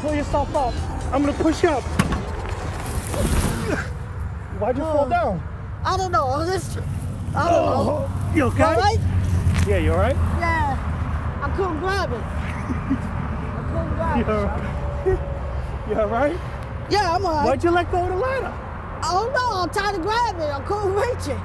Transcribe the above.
Pull yourself up. I'm gonna push you up. Why'd you fall down? I don't know. I just, I don't oh, know. You okay? Yeah, you all right? Yeah. I couldn't grab it. I couldn't grab You it. Right? You all right? Yeah, I'm all right. Why'd you let go of the ladder? I don't know. I'm trying to grab it. I couldn't reach it.